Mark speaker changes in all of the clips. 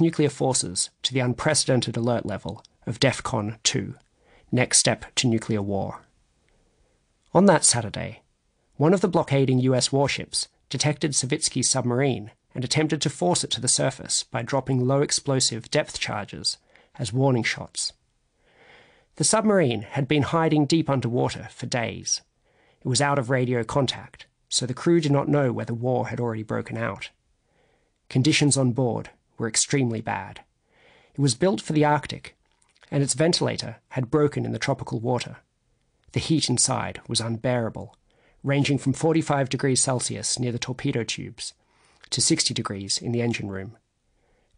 Speaker 1: nuclear forces to the unprecedented alert level of DEFCON 2, next step to nuclear war. On that Saturday, one of the blockading US warships detected Savitsky's submarine and attempted to force it to the surface by dropping low explosive depth charges as warning shots. The submarine had been hiding deep underwater for days. It was out of radio contact, so the crew did not know whether war had already broken out. Conditions on board were extremely bad. It was built for the Arctic, and its ventilator had broken in the tropical water. The heat inside was unbearable, ranging from 45 degrees Celsius near the torpedo tubes to 60 degrees in the engine room.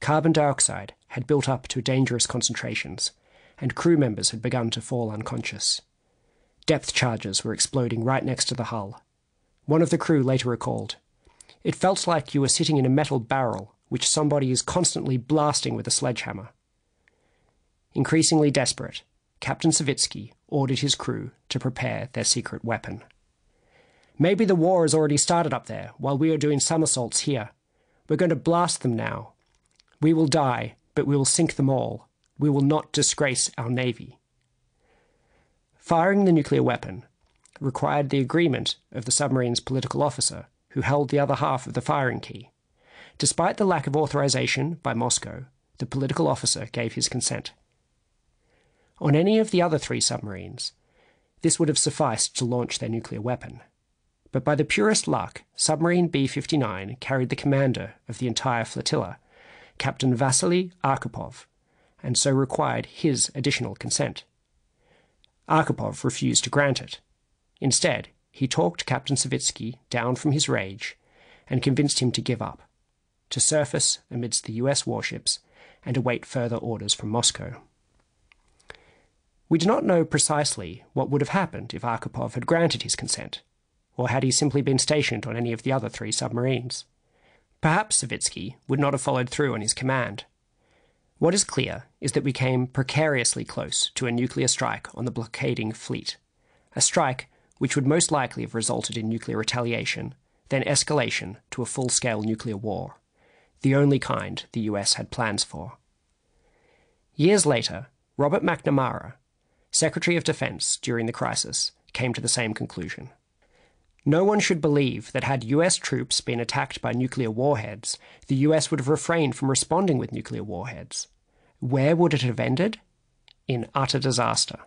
Speaker 1: Carbon dioxide had built up to dangerous concentrations, and crew members had begun to fall unconscious. Depth charges were exploding right next to the hull. One of the crew later recalled, It felt like you were sitting in a metal barrel which somebody is constantly blasting with a sledgehammer. Increasingly desperate, Captain Savitsky ordered his crew to prepare their secret weapon. Maybe the war has already started up there while we are doing somersaults here. We're going to blast them now. We will die, but we will sink them all. We will not disgrace our navy. Firing the nuclear weapon required the agreement of the submarine's political officer, who held the other half of the firing key. Despite the lack of authorization by Moscow, the political officer gave his consent. On any of the other three submarines, this would have sufficed to launch their nuclear weapon. But by the purest luck, submarine B 59 carried the commander of the entire flotilla, Captain Vasily Arkhipov, and so required his additional consent. Arkhipov refused to grant it. Instead, he talked Captain Savitsky down from his rage and convinced him to give up to surface amidst the US warships and await further orders from Moscow. We do not know precisely what would have happened if Arkhipov had granted his consent, or had he simply been stationed on any of the other three submarines. Perhaps Savitsky would not have followed through on his command. What is clear is that we came precariously close to a nuclear strike on the blockading fleet, a strike which would most likely have resulted in nuclear retaliation, then escalation to a full scale nuclear war the only kind the US had plans for. Years later, Robert McNamara, Secretary of Defense during the crisis, came to the same conclusion. No one should believe that had US troops been attacked by nuclear warheads, the US would have refrained from responding with nuclear warheads. Where would it have ended? In utter disaster.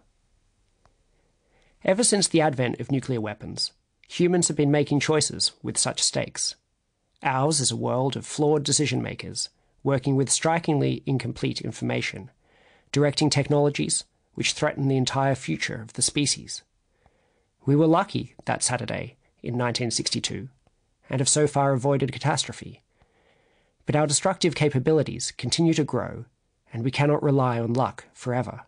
Speaker 1: Ever since the advent of nuclear weapons, humans have been making choices with such stakes. Ours is a world of flawed decision makers, working with strikingly incomplete information, directing technologies which threaten the entire future of the species. We were lucky that Saturday in 1962 and have so far avoided catastrophe. But our destructive capabilities continue to grow, and we cannot rely on luck forever.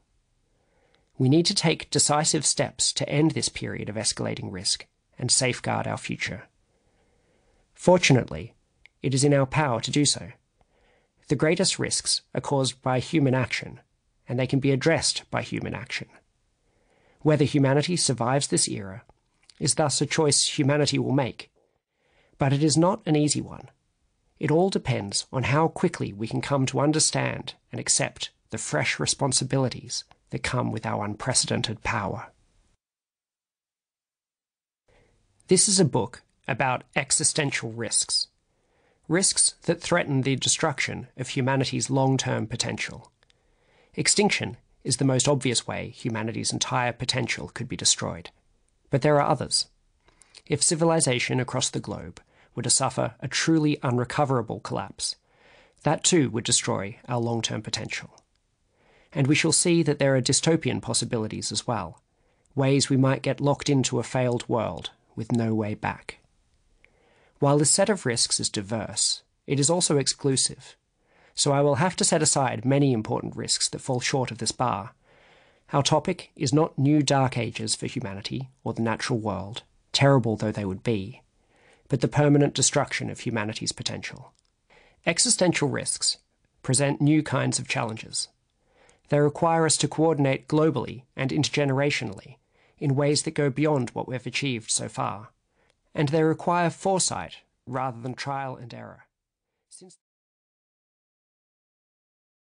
Speaker 1: We need to take decisive steps to end this period of escalating risk and safeguard our future. Fortunately, it is in our power to do so. The greatest risks are caused by human action, and they can be addressed by human action. Whether humanity survives this era is thus a choice humanity will make. But it is not an easy one. It all depends on how quickly we can come to understand and accept the fresh responsibilities that come with our unprecedented power. This is a book about existential risks. Risks that threaten the destruction of humanity's long term potential. Extinction is the most obvious way humanity's entire potential could be destroyed. But there are others. If civilization across the globe were to suffer a truly unrecoverable collapse, that too would destroy our long term potential. And we shall see that there are dystopian possibilities as well, ways we might get locked into a failed world with no way back. While the set of risks is diverse, it is also exclusive, so I will have to set aside many important risks that fall short of this bar. Our topic is not new dark ages for humanity or the natural world, terrible though they would be, but the permanent destruction of humanity's potential. Existential risks present new kinds of challenges. They require us to coordinate globally and intergenerationally in ways that go beyond what we've achieved so far and they require foresight rather than trial and error.